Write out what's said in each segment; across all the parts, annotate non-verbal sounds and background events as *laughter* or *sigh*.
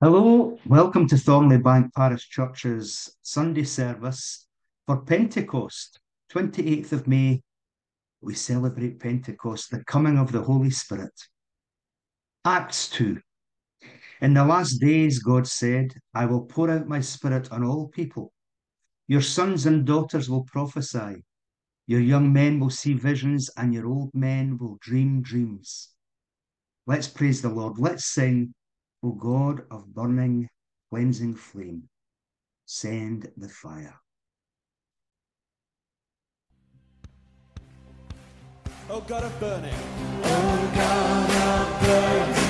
Hello, welcome to Thornliebank Parish Church's Sunday service for Pentecost, 28th of May. We celebrate Pentecost, the coming of the Holy Spirit. Acts 2. In the last days, God said, I will pour out my spirit on all people. Your sons and daughters will prophesy. Your young men will see visions, and your old men will dream dreams. Let's praise the Lord. Let's sing, O God of burning, cleansing flame, send the fire. Oh God of burning. Oh God of burning,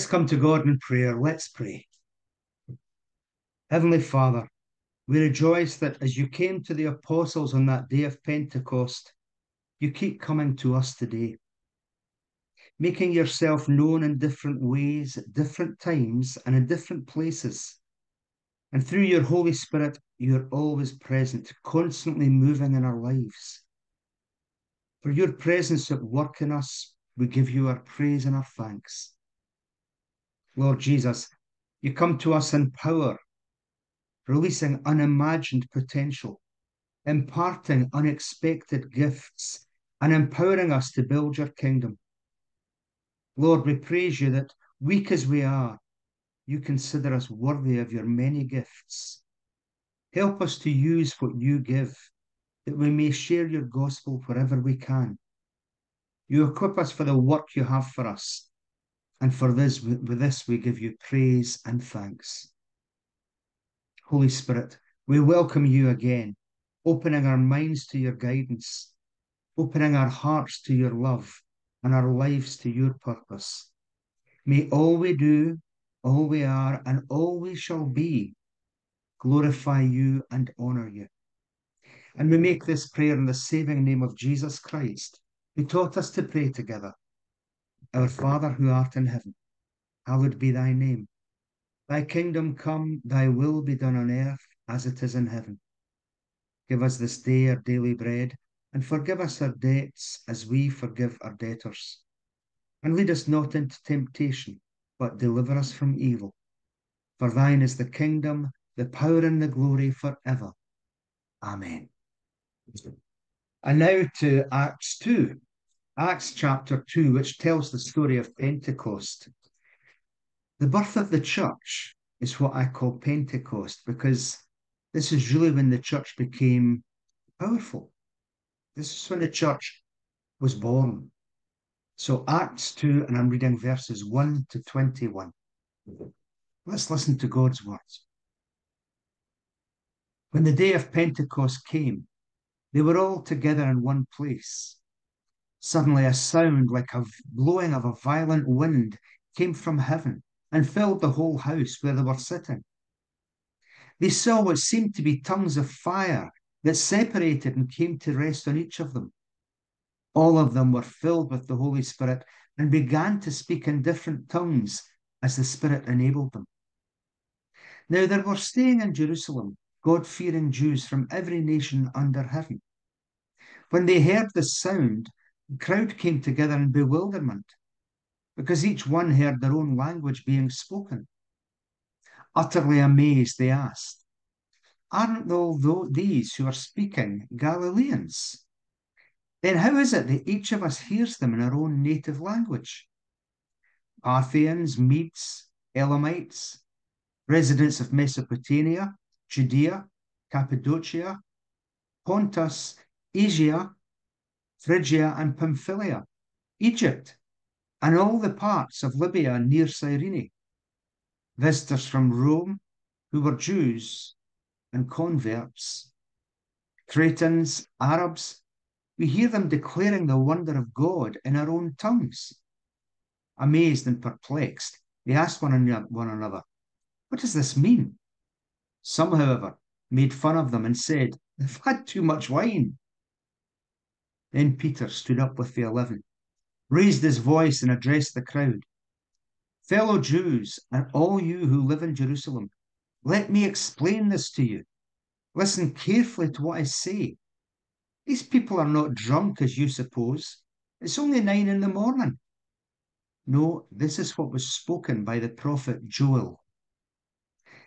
Let's come to God in prayer. Let's pray. Heavenly Father, we rejoice that as you came to the apostles on that day of Pentecost, you keep coming to us today, making yourself known in different ways, at different times, and in different places. And through your Holy Spirit, you're always present, constantly moving in our lives. For your presence at work in us, we give you our praise and our thanks. Lord Jesus, you come to us in power, releasing unimagined potential, imparting unexpected gifts, and empowering us to build your kingdom. Lord, we praise you that weak as we are, you consider us worthy of your many gifts. Help us to use what you give, that we may share your gospel wherever we can. You equip us for the work you have for us, and for this, with this, we give you praise and thanks. Holy Spirit, we welcome you again, opening our minds to your guidance, opening our hearts to your love, and our lives to your purpose. May all we do, all we are, and all we shall be glorify you and honor you. And we make this prayer in the saving name of Jesus Christ, who taught us to pray together. Our Father who art in heaven, hallowed be thy name. Thy kingdom come, thy will be done on earth as it is in heaven. Give us this day our daily bread, and forgive us our debts as we forgive our debtors. And lead us not into temptation, but deliver us from evil. For thine is the kingdom, the power, and the glory forever. Amen. And now to Acts 2. Acts chapter 2, which tells the story of Pentecost. The birth of the church is what I call Pentecost because this is really when the church became powerful. This is when the church was born. So, Acts 2, and I'm reading verses 1 to 21. Let's listen to God's words. When the day of Pentecost came, they were all together in one place. Suddenly, a sound like a blowing of a violent wind came from heaven and filled the whole house where they were sitting. They saw what seemed to be tongues of fire that separated and came to rest on each of them. All of them were filled with the Holy Spirit and began to speak in different tongues as the Spirit enabled them. Now there were staying in Jerusalem God fearing Jews from every nation under heaven. When they heard the sound, crowd came together in bewilderment because each one heard their own language being spoken. Utterly amazed, they asked, Aren't all these who are speaking Galileans? Then how is it that each of us hears them in our own native language? Parthians, Medes, Elamites, residents of Mesopotamia, Judea, Cappadocia, Pontus, Asia, Phrygia and Pamphylia, Egypt, and all the parts of Libya near Cyrene, visitors from Rome who were Jews and converts, Cretans, Arabs, we hear them declaring the wonder of God in our own tongues. Amazed and perplexed, they asked one another, What does this mean? Some, however, made fun of them and said, They've had too much wine. Then Peter stood up with the eleven, raised his voice, and addressed the crowd Fellow Jews, and all you who live in Jerusalem, let me explain this to you. Listen carefully to what I say. These people are not drunk as you suppose. It's only nine in the morning. No, this is what was spoken by the prophet Joel.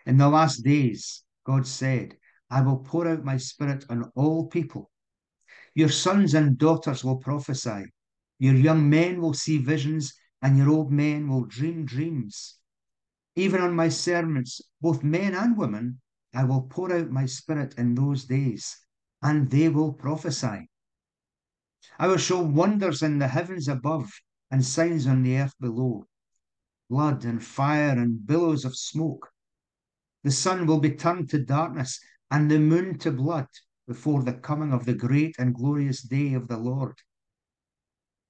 In the last days, God said, I will pour out my spirit on all people. Your sons and daughters will prophesy. Your young men will see visions, and your old men will dream dreams. Even on my servants, both men and women, I will pour out my spirit in those days and they will prophesy. I will show wonders in the heavens above and signs on the earth below blood and fire and billows of smoke. The sun will be turned to darkness and the moon to blood before the coming of the great and glorious day of the Lord.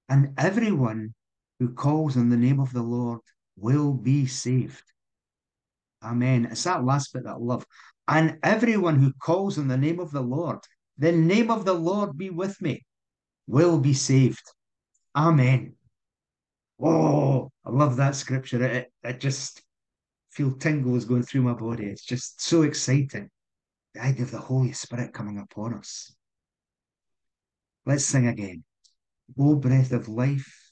And everyone who calls on the name of the Lord will be saved. Amen. It's that last bit that I love. And everyone who calls on the name of the Lord the name of the Lord be with me, will be saved. Amen. Oh, I love that scripture. It, it just feel tingles going through my body. It's just so exciting. The idea of the Holy Spirit coming upon us. Let's sing again. O breath of life,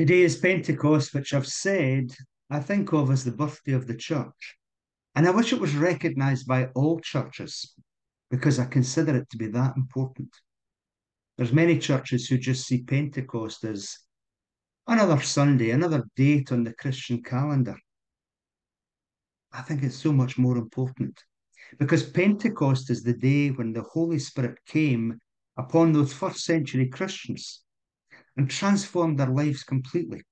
Today is Pentecost, which I've said I think of as the birthday of the church. And I wish it was recognized by all churches because I consider it to be that important. There's many churches who just see Pentecost as another Sunday, another date on the Christian calendar. I think it's so much more important because Pentecost is the day when the Holy Spirit came upon those first century Christians and transformed their lives completely.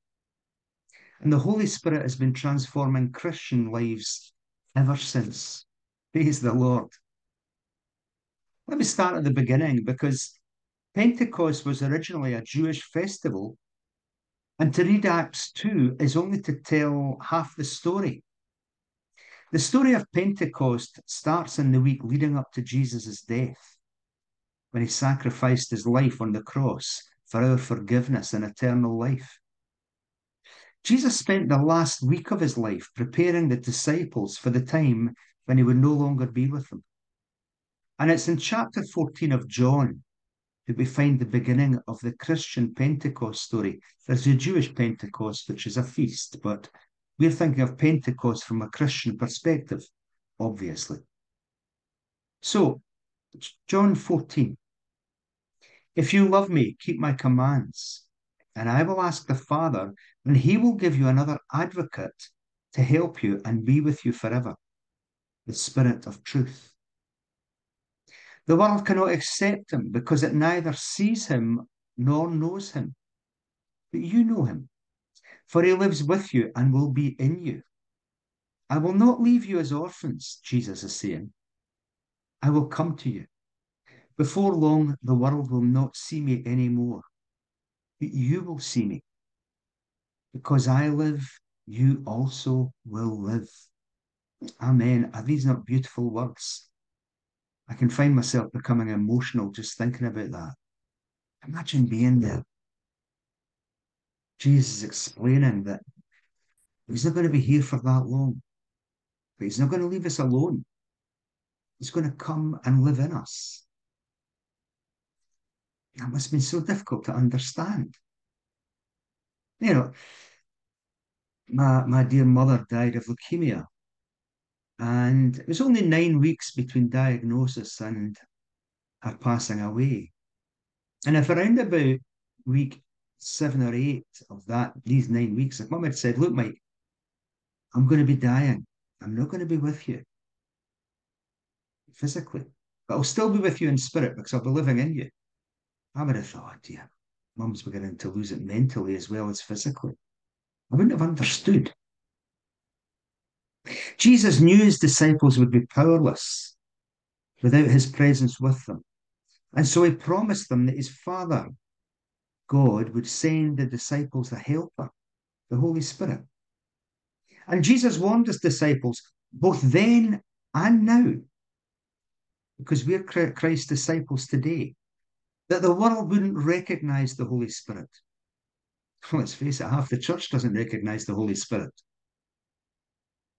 And the Holy Spirit has been transforming Christian lives ever since. Praise the Lord. Let me start at the beginning because Pentecost was originally a Jewish festival. And to read Acts 2 is only to tell half the story. The story of Pentecost starts in the week leading up to Jesus' death, when he sacrificed his life on the cross for our forgiveness and eternal life. Jesus spent the last week of his life preparing the disciples for the time when he would no longer be with them. And it's in chapter 14 of John that we find the beginning of the Christian Pentecost story. There's a Jewish Pentecost, which is a feast, but we're thinking of Pentecost from a Christian perspective, obviously. So, John 14. If you love me, keep my commands, and I will ask the Father, and he will give you another advocate to help you and be with you forever the Spirit of truth. The world cannot accept him because it neither sees him nor knows him. But you know him, for he lives with you and will be in you. I will not leave you as orphans, Jesus is saying. I will come to you. Before long, the world will not see me anymore, but you will see me. Because I live, you also will live. Amen. Are these not beautiful words? I can find myself becoming emotional just thinking about that. Imagine being there. Jesus explaining that he's not going to be here for that long, but he's not going to leave us alone. He's going to come and live in us. That must have been so difficult to understand. You know, my, my dear mother died of leukemia. And it was only nine weeks between diagnosis and her passing away. And if around about week seven or eight of that, these nine weeks, if mum had said, Look, Mike, I'm going to be dying. I'm not going to be with you physically, but I'll still be with you in spirit because I'll be living in you. I would have thought, dear, mum's beginning to lose it mentally as well as physically. I wouldn't have understood. Jesus knew his disciples would be powerless without his presence with them. And so he promised them that his Father, God, would send the disciples a helper, the Holy Spirit. And Jesus warned his disciples both then and now, because we're Christ's disciples today, that the world wouldn't recognize the Holy Spirit. *laughs* Let's face it, half the church doesn't recognize the Holy Spirit.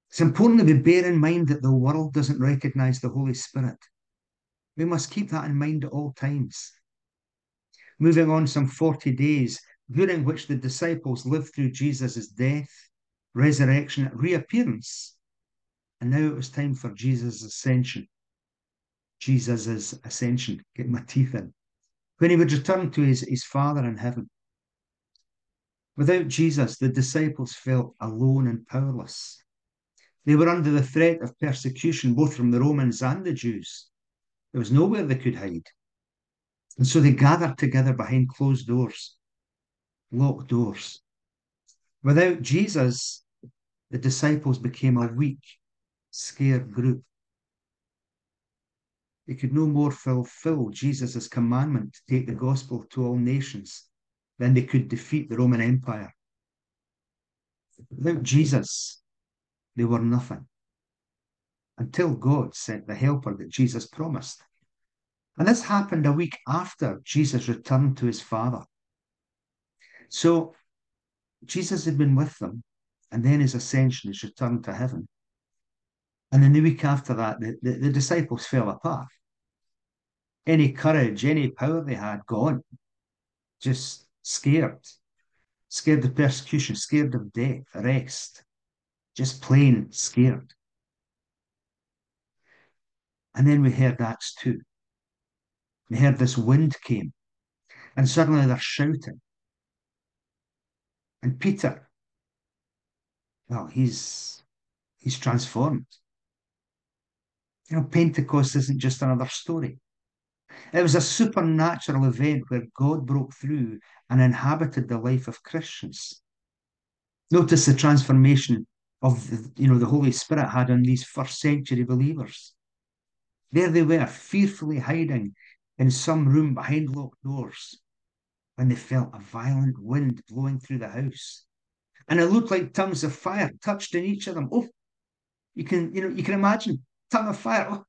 It's important that we bear in mind that the world doesn't recognize the Holy Spirit. We must keep that in mind at all times. Moving on some 40 days, during which the disciples lived through Jesus' death, resurrection, reappearance. And now it was time for Jesus' ascension. Jesus' ascension, get my teeth in. When he would return to his, his Father in heaven. Without Jesus, the disciples felt alone and powerless. They were under the threat of persecution both from the Romans and the Jews. There was nowhere they could hide. And so they gathered together behind closed doors, locked doors. Without Jesus, the disciples became a weak, scared group. They could no more fulfill Jesus' commandment to take the gospel to all nations than they could defeat the Roman Empire. Without Jesus, they were nothing until God sent the helper that Jesus promised. And this happened a week after Jesus returned to his Father. So Jesus had been with them, and then his ascension, his return to heaven. And then the week after that, the, the, the disciples fell apart. Any courage, any power they had, gone. Just scared. scared of persecution, scared of death, arrest, just plain scared. And then we heard Acts 2. We heard this wind came, and suddenly they're shouting. And Peter, well, he's he's transformed. You know, Pentecost isn't just another story. It was a supernatural event where God broke through and inhabited the life of Christians. Notice the transformation of you know the Holy Spirit had on these first century believers. There they were, fearfully hiding in some room behind locked doors, when they felt a violent wind blowing through the house. And it looked like tongues of fire touched in each of them. Oh, you can, you know, you can imagine tongue of fire. Oh,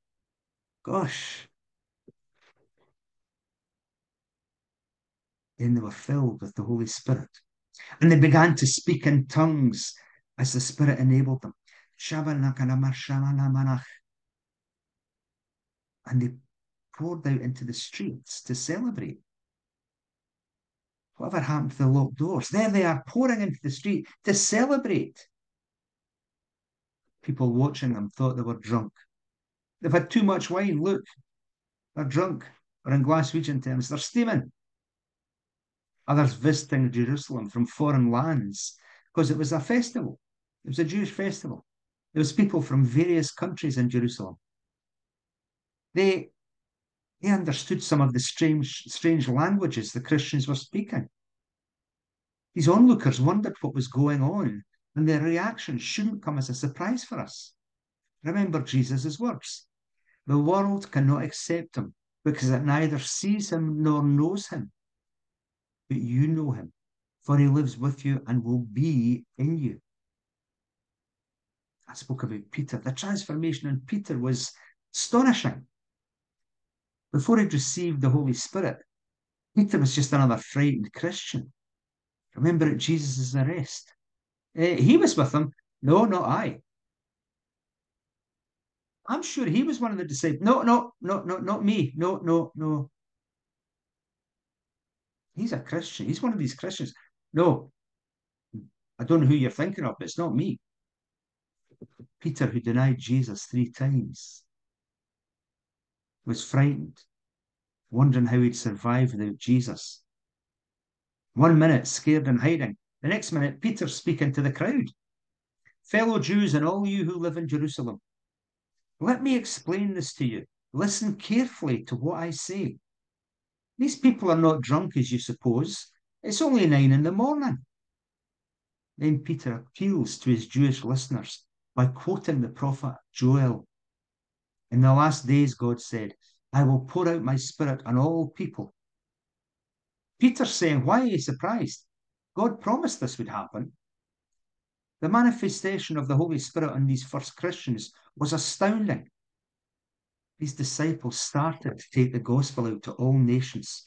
gosh. Then they were filled with the Holy Spirit. And they began to speak in tongues as the Spirit enabled them. And they poured out into the streets to celebrate. Whatever happened to the locked doors? There they are pouring into the street to celebrate. People watching them thought they were drunk. They've had too much wine. Look, they're drunk. Or in Glaswegian terms, they're steaming. Others visiting Jerusalem from foreign lands because it was a festival. It was a Jewish festival. There was people from various countries in Jerusalem. They they understood some of the strange, strange languages the Christians were speaking. These onlookers wondered what was going on, and their reaction shouldn't come as a surprise for us. Remember Jesus' words The world cannot accept him because it neither sees him nor knows him. But you know him, for he lives with you and will be in you. I spoke about Peter. The transformation in Peter was astonishing before he'd received the Holy Spirit, Peter was just another frightened Christian. Remember at Jesus' arrest? Uh, he was with them. No, not I. I'm sure he was one of the disciples. No, no, no, no, not me. No, no, no. He's a Christian. He's one of these Christians. No, I don't know who you're thinking of, but it's not me. Peter, who denied Jesus three times was frightened, wondering how he'd survive without Jesus. One minute, scared and hiding. The next minute, Peter's speaking to the crowd. Fellow Jews and all you who live in Jerusalem, let me explain this to you. Listen carefully to what I say. These people are not drunk as you suppose. It's only nine in the morning. Then Peter appeals to his Jewish listeners by quoting the prophet Joel in the last days, God said, I will pour out my spirit on all people. Peter's saying, Why are you surprised? God promised this would happen. The manifestation of the Holy Spirit on these first Christians was astounding. These disciples started to take the gospel out to all nations.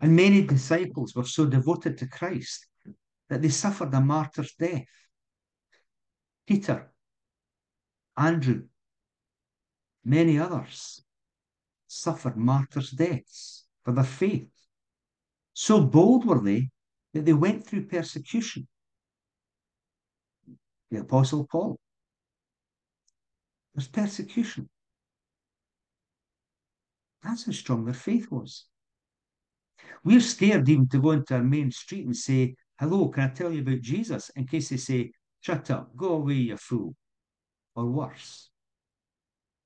And many disciples were so devoted to Christ that they suffered a martyr's death. Peter, Andrew, Many others suffered martyrs' deaths for their faith. So bold were they that they went through persecution. The Apostle Paul. There's persecution. That's how strong their faith was. We're scared even to go into our main street and say, Hello, can I tell you about Jesus? In case they say, Shut up, go away, you fool. Or worse.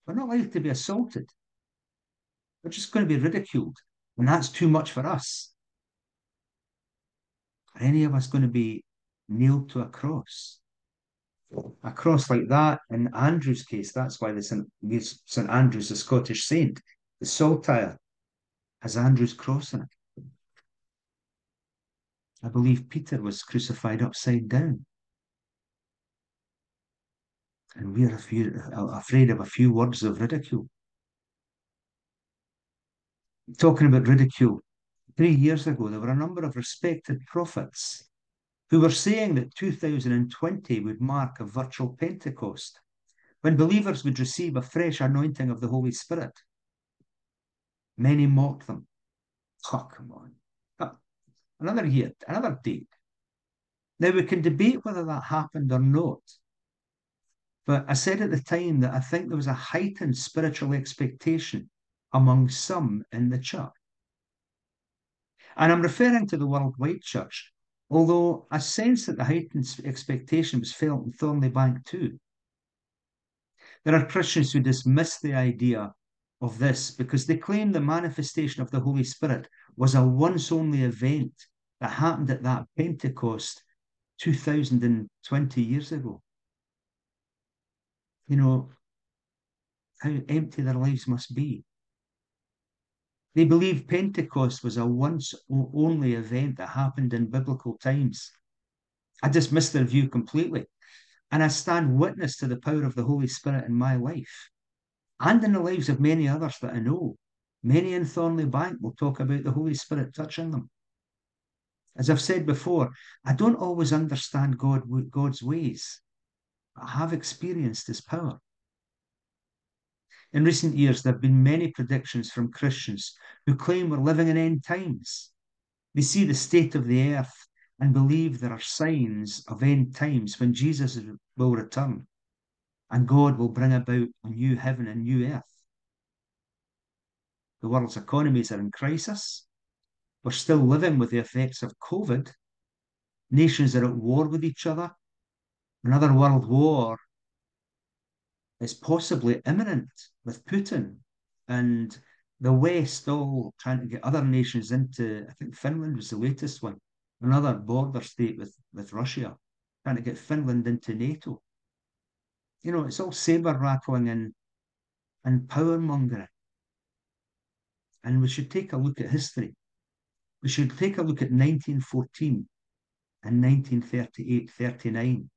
We're not likely to be assaulted. We're just going to be ridiculed. And that's too much for us. Are any of us going to be nailed to a cross? A cross like that, in Andrew's case, that's why the St. St. Andrew's, the Scottish saint, the saltire has Andrew's cross in it. I believe Peter was crucified upside down and we're afraid of a few words of ridicule. Talking about ridicule, three years ago, there were a number of respected prophets who were saying that 2020 would mark a virtual Pentecost, when believers would receive a fresh anointing of the Holy Spirit. Many mocked them. Oh, come on. another year, another date. Now we can debate whether that happened or not. But I said at the time that I think there was a heightened spiritual expectation among some in the church. And I'm referring to the worldwide church, although I sense that the heightened expectation was felt in Thornliebank too. There are Christians who dismiss the idea of this because they claim the manifestation of the Holy Spirit was a once only event that happened at that Pentecost 2020 years ago. You know, how empty their lives must be. They believe Pentecost was a once only event that happened in biblical times. I dismiss their view completely. And I stand witness to the power of the Holy Spirit in my life and in the lives of many others that I know. Many in Thornliebank will talk about the Holy Spirit touching them. As I've said before, I don't always understand God, God's ways, but I have experienced His power. In recent years, there have been many predictions from Christians who claim we're living in end times. They see the state of the earth and believe there are signs of end times when Jesus will return and God will bring about a new heaven and new earth. The world's economies are in crisis. We're still living with the effects of COVID. Nations are at war with each other. Another world war is possibly imminent with Putin and the West all trying to get other nations into, I think Finland was the latest one, another border state with, with Russia, trying to get Finland into NATO. You know, it's all saber rattling and, and power mongering. And we should take a look at history. We should take a look at 1914 and 1938 39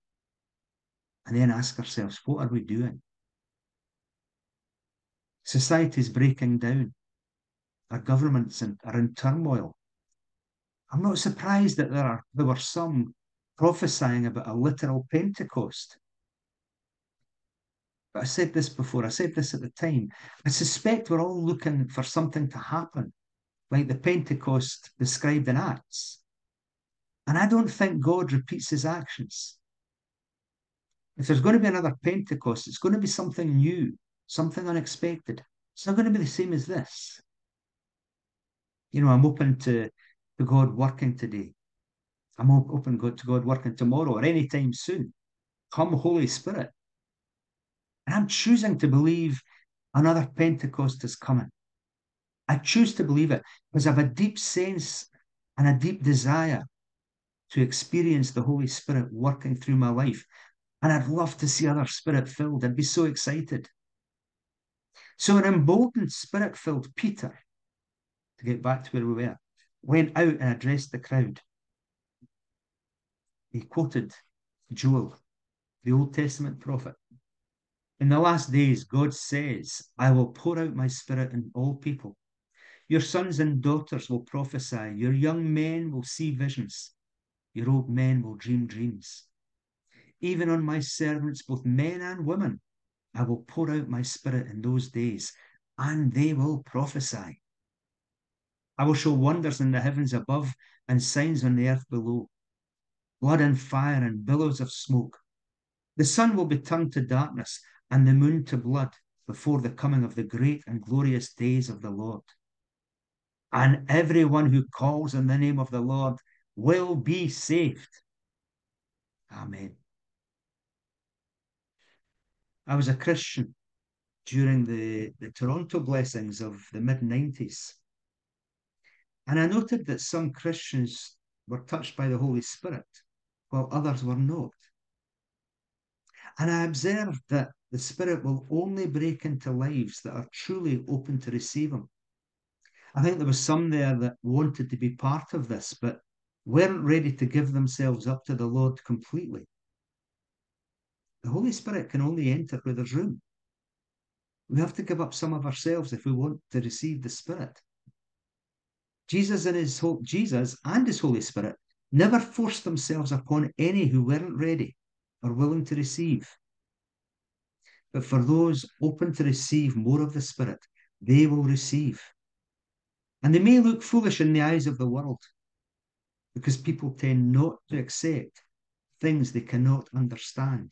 and then ask ourselves, what are we doing? Society is breaking down. Our governments are in turmoil. I'm not surprised that there are there were some prophesying about a literal Pentecost. But I said this before, I said this at the time. I suspect we're all looking for something to happen, like the Pentecost described in Acts. And I don't think God repeats his actions. If there's going to be another Pentecost, it's going to be something new something unexpected. It's not going to be the same as this. You know, I'm open to, to God working today. I'm open to God working tomorrow or anytime soon. Come, Holy Spirit. And I'm choosing to believe another Pentecost is coming. I choose to believe it because I have a deep sense and a deep desire to experience the Holy Spirit working through my life. And I'd love to see other spirit filled. I'd be so excited. So an emboldened, spirit filled Peter, to get back to where we were, went out and addressed the crowd. He quoted Joel, the Old Testament prophet. In the last days, God says, I will pour out my spirit on all people. Your sons and daughters will prophesy. Your young men will see visions. Your old men will dream dreams. Even on my servants, both men and women, I will pour out my spirit in those days, and they will prophesy. I will show wonders in the heavens above and signs on the earth below blood and fire and billows of smoke. The sun will be turned to darkness and the moon to blood before the coming of the great and glorious days of the Lord. And everyone who calls on the name of the Lord will be saved. Amen. I was a Christian during the, the Toronto blessings of the mid 90s. And I noted that some Christians were touched by the Holy Spirit, while others were not. And I observed that the Spirit will only break into lives that are truly open to receive Him. I think there was some there that wanted to be part of this, but weren't ready to give themselves up to the Lord completely. The Holy Spirit can only enter where there's room. We have to give up some of ourselves if we want to receive the Spirit. Jesus and his Jesus and his Holy Spirit never forced themselves upon any who weren't ready or willing to receive. But for those open to receive more of the Spirit, they will receive. And they may look foolish in the eyes of the world. because people tend not to accept things they cannot understand.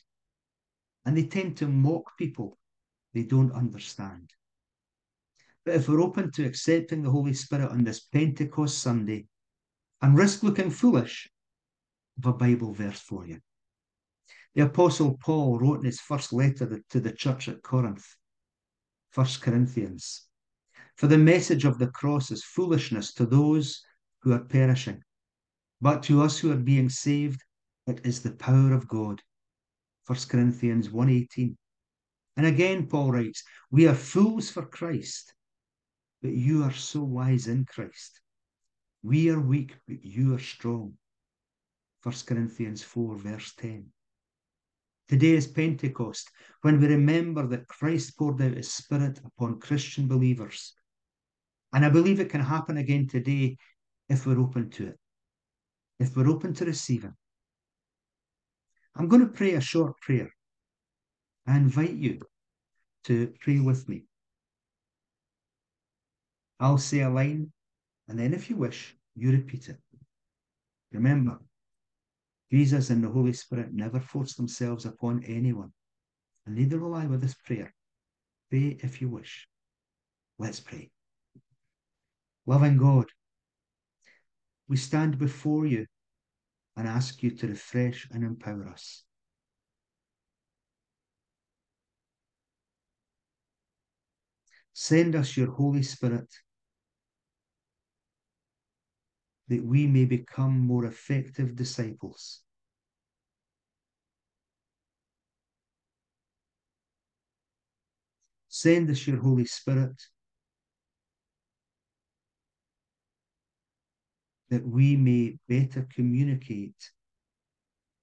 And they tend to mock people they don't understand. But if we're open to accepting the Holy Spirit on this Pentecost Sunday and risk looking foolish, I have a Bible verse for you. The Apostle Paul wrote in his first letter to the church at Corinth, 1 Corinthians, For the message of the cross is foolishness to those who are perishing, but to us who are being saved, it is the power of God. 1 Corinthians 1.18. And again, Paul writes, We are fools for Christ, but you are so wise in Christ. We are weak, but you are strong. 1 Corinthians 4, verse 10. Today is Pentecost, when we remember that Christ poured out his Spirit upon Christian believers. And I believe it can happen again today if we're open to it, if we're open to receiving. I'm going to pray a short prayer. I invite you to pray with me. I'll say a line, and then if you wish, you repeat it. Remember, Jesus and the Holy Spirit never force themselves upon anyone, and neither will I with this prayer. Pray if you wish. Let's pray. Loving God, we stand before you and ask you to refresh and empower us. Send us your Holy Spirit that we may become more effective disciples. Send us your Holy Spirit that we may better communicate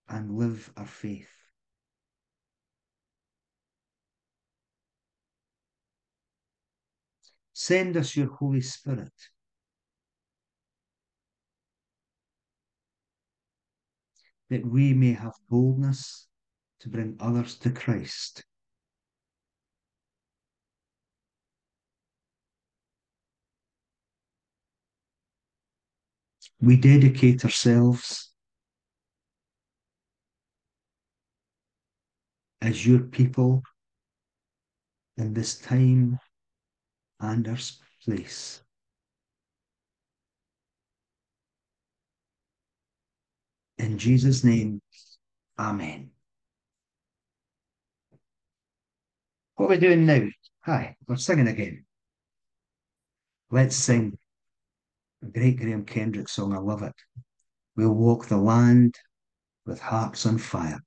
and live our faith. Send us your Holy Spirit that we may have boldness to bring others to Christ. We dedicate ourselves as your people in this time and our place. In Jesus' name, Amen. What are we doing now? Hi, we're singing again. Let's sing great Graham Kendrick song. I love it. We'll walk the land with hearts on fire.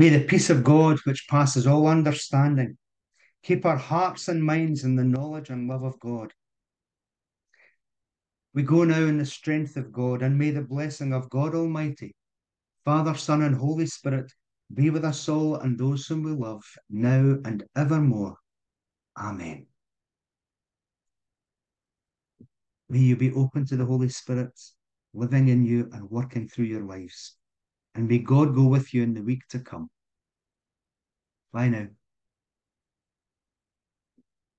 May the peace of God, which passes all understanding, keep our hearts and minds in the knowledge and love of God. We go now in the strength of God, and may the blessing of God Almighty, Father, Son, and Holy Spirit be with us all and those whom we love, now and evermore. Amen. May you be open to the Holy Spirit living in you and working through your lives. And may God go with you in the week to come. Bye now.